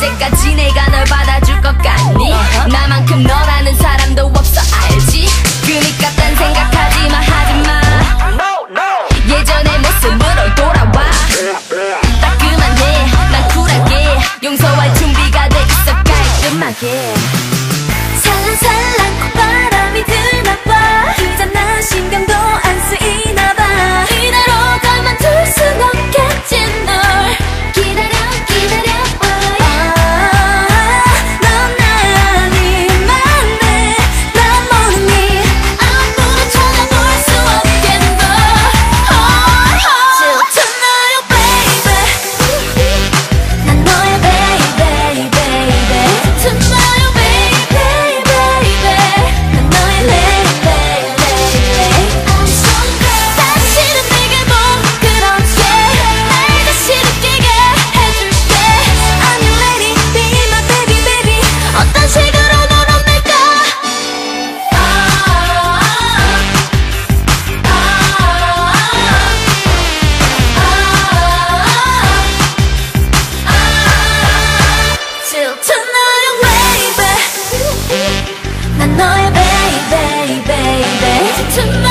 언제까지 내가 널 받아 tonight